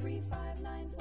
3594